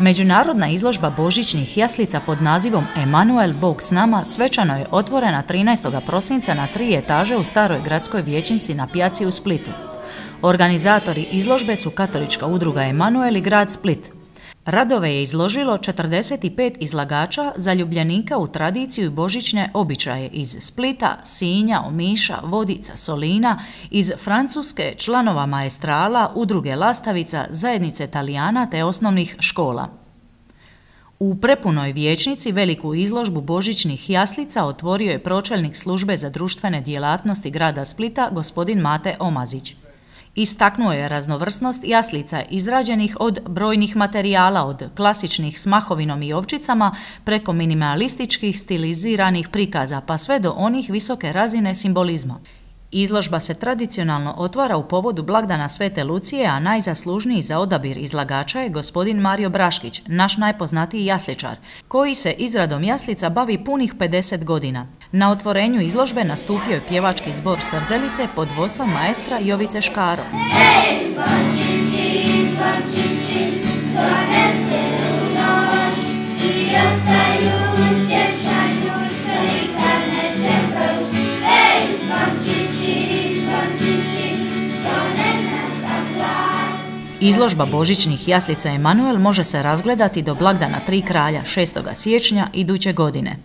Međunarodna izložba božićnih jaslica pod nazivom Emanuel Bog s nama svečano je otvorena 13. prosinca na tri etaže u staroj gradskoj vijećnici na pijaci u Splitu. Organizatori izložbe su katolička udruga Emanuel i grad Split. Radove je izložilo 45 izlagača zaljubljenika u tradiciju i božićne običaje iz Splita, Sinja, Omiša, Vodica, Solina, iz Francuske, članova maestrala, udruge Lastavica, zajednice Italijana te osnovnih škola. U prepunoj vijećnici veliku izložbu božićnih jaslica otvorio je pročelnik službe za društvene djelatnosti grada Splita gospodin Mate Omazić. Istaknuo je raznovrsnost jaslica izrađenih od brojnih materijala od klasičnih s mahovinom i ovčicama preko minimalističkih stiliziranih prikaza pa sve do onih visoke razine simbolizma. Izložba se tradicionalno otvara u povodu blagdana Svete Lucije, a najzaslužniji za odabir izlagača je gospodin Mario Braškić, naš najpoznatiji jasličar, koji se izradom jaslica bavi punih 50 godina. Na otvorenju izložbe nastupio je pjevački zbor Srdelice pod vodstvom maestra Jovice Škaro. Izložba božićnih jaslica Emanuel može se razgledati do blagdana Tri kralja 6. siječnja iduće godine.